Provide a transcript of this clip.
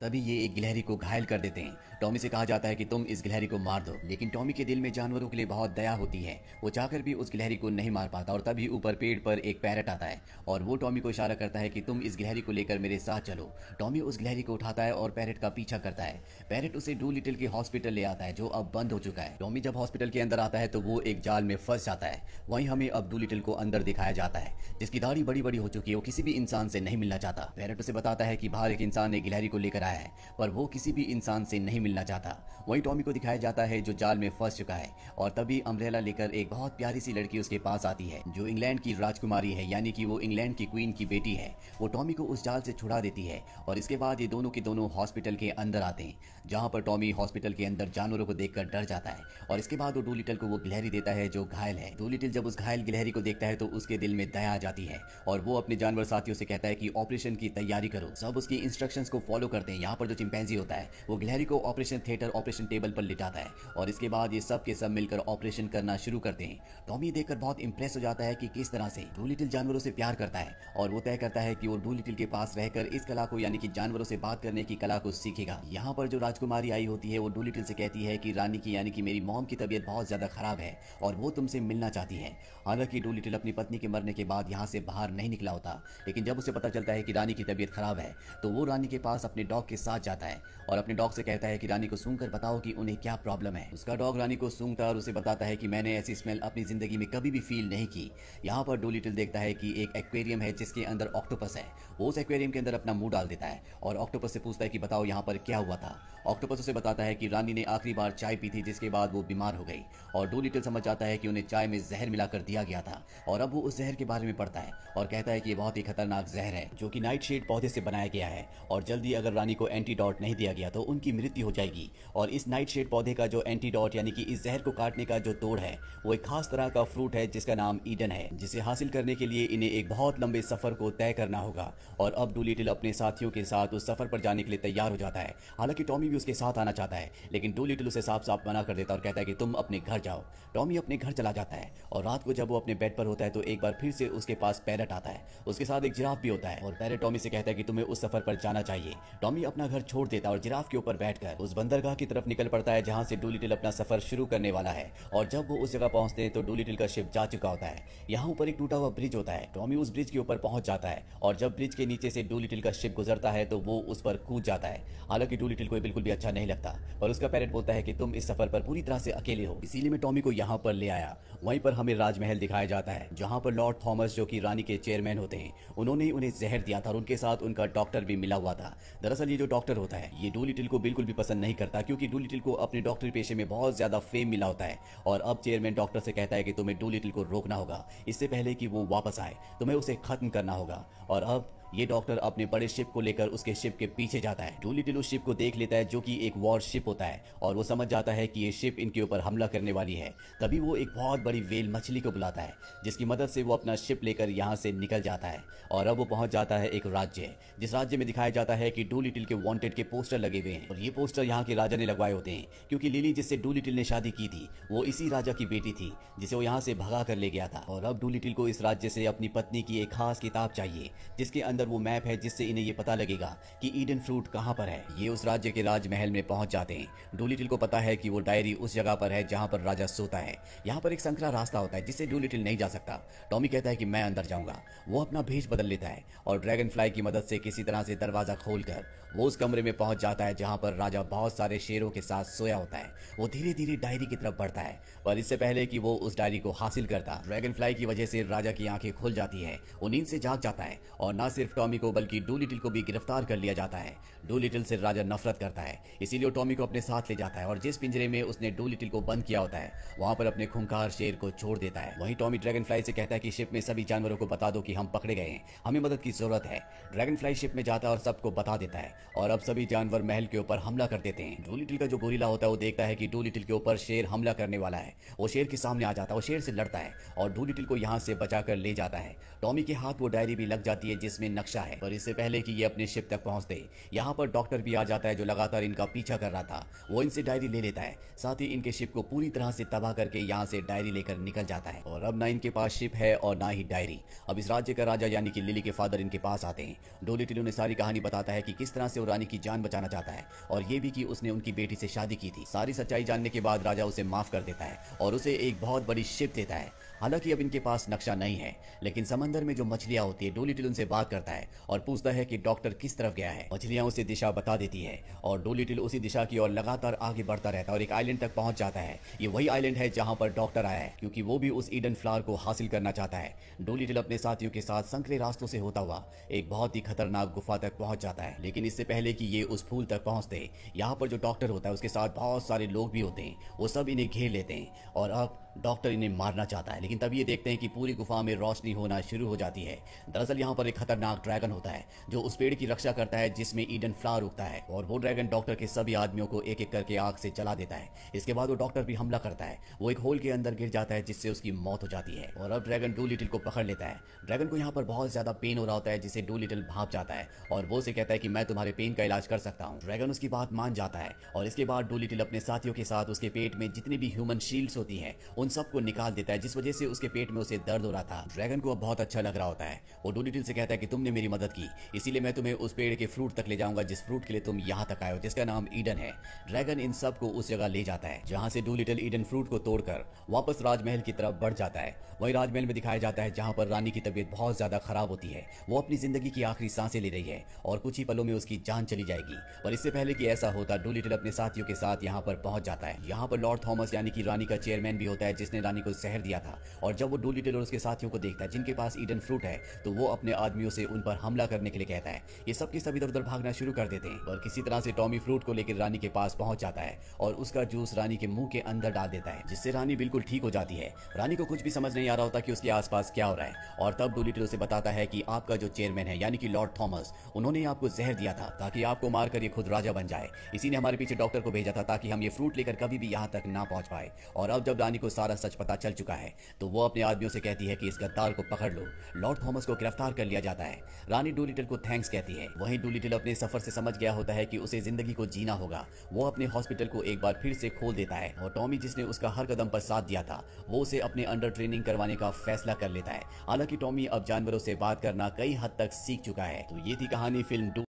तभी ये एक गिलहरी को घायल कर देते हैं। टॉमी से कहा जाता है कि तुम इस गिलहरी को मार दो, लेकिन टॉमी के दिल में जानवरों के लिए बहुत दया होती है। वो चाहकर भी उस गिलहरी को नहीं मार पाता और तभी ऊपर पेड़ पर एक पैरट आता है और वो टॉमी को इशारा करता है कि तुम इस गिलहरी को लेकर मेरे साथ चलो। टॉमी उस गिलहरी को उठाता है और पैरट का पीछा करता है। पैरट उसे डू लिटिल के हॉस्पिटल ले आता है, जो अब बंद हो चुका है। टॉमी जब हॉस्पिटल के अंदर आता है तो वो एक जाल में फंस जाता है। वहीं हमें अब डू लिटिल को अंदर दिखाया जाता है, जिसकी दाढ़ी बड़ी बड़ी हो चुकी है वो किसी भी इंसान से नहीं मिलना चाहता। पैरट उसे बताता है कि बाहर एक इंसान ने गिलहरी को लेकर आया है। पर वो किसी भी इंसान से नहीं मिलना चाहता। वहीं टॉमी को दिखाया जाता है जो जाल में फंस चुका है। और तभी अम्ब्रेला लेकर एक बहुत प्यारी सी लड़की उसके पास आती है, जो इंग्लैंड की राजकुमारी है, यानी कि वो इंग्लैंड की क्वीन की बेटी है। वो टॉमी को उस जाल से छुड़ा देती है और इसके बाद ये दोनों के दोनों हॉस्पिटल के अंदर आते हैं, जहाँ पर टॉमी हॉस्पिटल के अंदर जानवरों को देखकर डर जाता है। और इसके बाद वो डूलिटल को वो गिलहरी देता है जो घायल है। डूलिटल जब उस घायल गिलहरी को देखता है तो उसके दिल में दया आ जाती है और वो अपने जानवर साथियों से कहता है कि ऑपरेशन की तैयारी करो। सब उसकी इंस्ट्रक्शंस को फॉलो करते हैं। यहाँ पर जो चिंपैंजी होता है, वो गिलहरी को ऑपरेशन थिएटर ऑपरेशन टेबल पर लिटाता है और इसके बाद ये सब के सब मिलकर ऑपरेशन करना शुरू करते हैं। टॉमी देखकर बहुत इंप्रेस हो जाता है कि किस तरह से डूलिटिल जानवरों से प्यार करता है और वो तय करता है कि वो डूलिटिल के पास रहकर इस कला को, यानी कि जानवरों से बात करने की कला को सीखेगा। यहाँ पर जो राजकुमारी आई होती है, वो डूलिटिल से कहती है कि, रानी की, यानी कि मेरी मॉम की तबीयत बहुत ज़्यादा खराब है और वो तुमसे मिलना चाहती है। हालाँकि डूलिटिल अपनी पत्नी के मरने के बाद यहाँ से बाहर नहीं निकला होता, लेकिन जब उसे पता चलता है कि रानी की तबीयत खराब है तो वो रानी के पास अपने डॉग के साथ जाता है और अपने डॉग से कहता है कि रानी को सूंघकर बताओ कि उन्हें क्या प्रॉब्लम है। उसका डॉग रानी को सूंघता और उसे बताता है कि मैंने ऐसी स्मेल अपनी ज़िंदगी में कभी भी फील नहीं की। यहाँ पर डोलिटल देखता है कि एक एक्वेरियम है जिसके अंदर ऑक्टोपस है। वो उस एक्वेरियम के अंदर अपना मुँह डाल देता है और ऑक्टोपस से पूछता है कि बताओ यहाँ पर क्या हुआ था। ऑक्टोपस उसे बताता है कि रानी ने आखिरी बार चाय पी थी, जिसके बाद वो बीमार हो गई। और डोलिटल समझ जाता है कि उन्हें चाय में जहर मिलाकर दिया गया था। और अब वो उस जहर के बारे में पढ़ता है और कहता है कि ये बहुत ही खतरनाक जहर है, जो कि नाइट शेड पौधे से बनाया गया है। और जल्दी अगर रानी को एंटीडॉट नहीं दिया गया तो उनकी मृत्यु हो जाएगी। और इस नाइट शेड पौधे का जो एंटीडॉट यानी कि इस जहर को काटने का जो तोड़ है, वो एक खास तरह का फ्रूट है, जिसका नाम ईडन है, जिसे हासिल करने के लिए इन्हें एक बहुत लंबे सफ़र को तय करना होगा। और अब डूलिटिल अपने साथियों के साथ उस सफ़र पर जाने के लिए तैयार हो जाता है। हालाँकि टॉमी भी उसके साथ आना चाहता है, लेकिन डूलिटिल उसे साफ़ साफ़ मना कर देता है और कहता है कि तुम अपने घर जाओ। टॉमी अपने घर चला जाता है, और रात को जब वो अपने बेड पर होता है तो एक बार फिर से उसके पास पैरट आता है। उसके साथ एक जिराफ भी होता है, और पैरट टॉमी से कहता है कि तुम्हें उस सफ़र पर जाना चाहिए। टॉमी अपना घर छोड़ देता है और जिराफ के ऊपर बैठकर उस बंदरगाह की तरफ़ निकल पड़ता है, जहाँ से डूलिटिल अपना सफ़र शुरू करने वाला है। और जब वो उस जगह पहुँचते हैं तो डूलिटिल का शिप जा चुका होता है। यहाँ ऊपर एक टूटा हुआ ब्रिज होता है। टॉमी उस ब्रिज के ऊपर पहुँच जाता है और जब ब्रिज के नीचे से डूलिटिल का शिप गुजरता है तो वो उस पर कूद जाता है। हालाँकि डूलिटिल को बिल्कुल भी अच्छा नहीं लगता और उसका पैरेट बोलता है कि तुम इस सफ़र पर पूरी तरह से अकेले हो। इसीलिए मैं टॉमी को यहाँ पर ले आया। वहीं पर हमें राजमहल दिखाया जाता है, जहाँ पर लॉर्ड थॉमस, जो की रानी के चेयरमैन होते हैं, उन्होंने उन्हें जहर दिया था और उनके साथ उनका डॉक्टर भी मिला हुआ था। दरअसल ये जो डॉक्टर होता है, ये डूलिटिल को बिल्कुल भी पसंद नहीं करता क्योंकि डूलिटिल को अपने डॉक्टरी पेशे में बहुत ज़्यादा फेम मिला होता है। और अब चेयरमैन डॉक्टर से कहता है कि तुम्हें डूलिटिल को रोकना होगा। इससे पहले कि वो वापस आए, तुम्हें उसे खत्म करना होगा। और अब ये डॉक्टर अपने बड़े शिप को लेकर उसके शिप के पीछे जाता है। डूलिटिल उस शिप को देख लेता है जो कि एक वॉर शिप होता है और वो समझ जाता है कि ये शिप इनके ऊपर हमला करने वाली है। तभी वो एक बहुत बड़ी वेल मछली को बुलाता है, जिसकी मदद से वो अपना शिप लेकर यहाँ से निकल जाता है और अब वो पहुँच जाता है एक राज्य, जिस राज्य में दिखाया जाता है कि डूलिटिल के वॉन्टेड के पोस्टर लगे हुए हैं। और ये पोस्टर यहाँ के राजा ने लगवाए होते हैं, क्योंकि लिली जिससे डू लिटिल ने शादी की थी, वो इसी राजा की बेटी थी, जिसे वो यहाँ से भगा कर ले गया था। और अब डू लिटिल को इस राज्य से अपनी पत्नी की एक खास किताब चाहिए, जिसके अंदर वो मैप है जिससे इन्हें ये पता लगेगा कि ईडन फ्रूट कहाँ पर है। ये उस राज्य के राजमहल में पहुँच जाते हैं। डूलिटिल को पता है कि वो डायरी उस जगह पर है जहाँ पर राजा सोता है। यहाँ पर एक संकरा रास्ता होता है जिससे डूलिटिल नहीं जा सकता। टॉमी कहता है कि मैं अंदर जाऊँगा। वो अपना भेज बदल लेता है और ड्रैगन की मदद से किसी तरह से दरवाज़ा खोलकर वो उस कमरे में पहुँच जाता है जहाँ पर राजा बहुत सारे शेरों के साथ सोया होता है। वो धीरे धीरे डायरी की तरफ़ बढ़ता है। पर इससे पहले कि वो उस डायरी को हासिल करता ड्रैगन की वजह से राजा की आँखें खुल जाती है। वो नींद से जाग जाता है और न सिर्फ़ टॉमी को, बल्कि डूलिटिल को भी गिरफ़्तार कर लिया जाता है। डूलिटिल से राजा नफरत करता है, इसीलिए टॉमी को अपने साथ ले जाता है और जिस पिंजरे में उसने डूलिटिल को बंद किया होता है, वहाँ पर अपने खूंखार शेर को छोड़ देता है। वहीं टॉमी ड्रैगन फ्लाई से कहता है कि शिप में सभी जानवरों को बता दो कि हम पकड़े गए हैं। हमें मदद की ज़रूरत है। ड्रैगन फ्लाई शिप में जाता है और सबको बता देता है और अब सभी जानवर महल के ऊपर हमला कर देते हैं। डूलिटिल का जो गोरीला होता है, वो देखता है कि डूलिटिल के ऊपर शेर हमला करने वाला है। वो शेर के सामने आ जाता है, वो शेर से लड़ता है और डूलिटिल को यहाँ से बचाकर ले जाता है। टॉमी के हाथ वो डायरी भी लग जाती है, जिसमें नक्शा है। और इससे पहले कि ये अपने शिप तक पहुँचते यहाँ पर डॉक्टर भी आ जाता है जो लगातार इनका पीछा कर रहा था। वो इनसे डायरी ले लेता है। साथ ही इनके शिप को पूरी तरह से तबाह करके यहाँ से डायरी लेकर निकल जाता है। और अब ना इनके पास शिप है और ना ही डायरी अब इस राज्य का राजा यानी कि लिली के फादर इनके पास आते हैं। डोली टिलो ने सारी कहानी बताता है कि किस तरह से वो रानी की जान बचाना चाहता है। और ये भी कि उसने उनकी बेटी से शादी की थी। सारी सच्चाई जानने के बाद राजा उसे माफ़ कर देता है और उसे एक बहुत बड़ी शिप देता है। हालाँकि अब इनके पास नक्शा नहीं है, लेकिन समंदर में जो मछलियाँ होती है, डोलीटिल उनसे बात करता है और पूछता है कि डॉक्टर किस तरफ़ गया है। मछलियाँ उसे दिशा बता देती है और डोलीटिल उसी दिशा की ओर लगातार आगे बढ़ता रहता है और एक आइलैंड तक पहुँच जाता है। ये वही आइलैंड है जहाँ पर डॉक्टर आया है, क्योंकि वो भी उस ईडन फ्लावर को हासिल करना चाहता है। डोलीटिल अपने साथियों के साथ संकरे रास्तों से होता हुआ एक बहुत ही खतरनाक गुफा तक पहुँच जाता है, लेकिन इससे पहले कि ये उस फूल तक पहुँचते, यहाँ पर जो डॉक्टर होता है, उसके साथ बहुत सारे लोग भी होते हैं, वो सब इन्हें घेर लेते हैं और अब डॉक्टर इन्हें मारना चाहता है, लेकिन तब ये देखते हैं कि पूरी गुफा में रोशनी होना शुरू हो जाती है। दरअसल यहाँ पर एक खतरनाक ड्रैगन होता है, जो उस पेड़ की रक्षा करता है जिसमें ईडन फ्लावर उगता है, और वो ड्रैगन डॉक्टर के सभी आदमियों को एक एक करके आग से जला देता है। इसके बाद वो डॉक्टर भी हमला करता है। वो एक होल के अंदर गिर जाता है, जिससे उसकी मौत हो जाती है, और अब ड्रैगन डू लिटिल को पकड़ लेता है। ड्रैगन को यहाँ पर बहुत ज़्यादा पेन हो रहा होता है, जिसे डू लिटिल भाप जाता है, और वो उसे कहता है कि मैं तुम्हारे पेन का इलाज कर सकता हूँ। ड्रैगन उसकी बात मान जाता है, और इसके बाद डू लिटिल अपने साथियों के साथ उसके पेट में जितनी भी ह्यूमन शील्ड्स होती है उन सबको निकाल देता है, जिस वजह से उसके पेट में उसे दर्द हो रहा था। ड्रैगन को अब बहुत अच्छा लग रहा होता है। वो डोलीटिल से कहता है कि तुमने मेरी मदद की, इसीलिए मैं तुम्हें उस पेड़ के फ्रूट तक ले जाऊँगा, जिस फ्रूट के लिए तुम यहाँ तक हो, जिसका नाम ईडन है। ड्रैगन इन सबको उस जगह ले जाता है, जहाँ से डोलीटिल ईडन फ्रूट को तोड़कर वापस राजमहल की तरफ़ बढ़ जाता है। वही राजमहल में दिखाया जाता है, जहाँ पर रानी की तबीयत बहुत ज़्यादा खराब होती है। वो अपनी ज़िंदगी की आखिरी साँसें ले रही है, और कुछ ही पलों में उसकी जान चली जाएगी। पर इससे पहले कि ऐसा होता डोलिटल अपने साथियों के साथ यहाँ पर पहुँच जाता है। यहाँ पर लॉर्ड थॉमस यानी कि रानी का चेयरमैन भी होता है, जिसने रानी को जहर दिया था। और जब वो डोलीटिल और उसके साथियों को देखता है, जिनके पास ईडन फ्रूट है तो वो अपने आदमियों से उन पर हमला करने के लिए कहता है। ये सब के सब इधर उधर भागना शुरू कर देते हैं? और किसी तरह से टॉमी फ्रूट को लेकर रानी के पास पहुँच जाता है और उसका जूस रानी के मुँह के अंदर डाल देता है, जिससे रानी बिल्कुल ठीक हो जाती है। रानी को कुछ भी समझ नहीं आ रहा होता कि उसके आसपास क्या हो रहा है। और तब डोलीटिल उसे बताता है कि आपका जो चेयरमैन है, यानी कि लॉर्ड थॉमस, उन्होंने आपको जहर दिया था, ताकि आपको मारकर ये खुद राजा बन जाए। इसी ने हमारे पीछे डॉक्टर को भेजा था, ताकि हम ये फ्रूट लेकर कभी भी यहाँ तक ना पहुँच पाए। और अब जब रानी को सारा सच पता चल चुका है। तो वो अपने आदमियों से कहती है कि इस गद्दार को पकड़ लो। लॉर्ड थॉमस को गिरफ़्तार कर लिया जाता है। रानी डूलिटल को थैंक्स कहती है। वहीं डूलिटल अपने सफ़र से समझ गया होता है कि उसे ज़िंदगी को जीना होगा। वो अपने हॉस्पिटल को एक बार फिर से खोल देता है और टॉमी, जिसने उसका हर कदम पर साथ दिया था, वो उसे अपने अंडर ट्रेनिंग करवाने का फैसला कर लेता है। हालाँकि टॉमी अब जानवरों से बात करना कई हद तक सीख चुका है। तो ये थी कहानी फ़िल्म